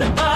the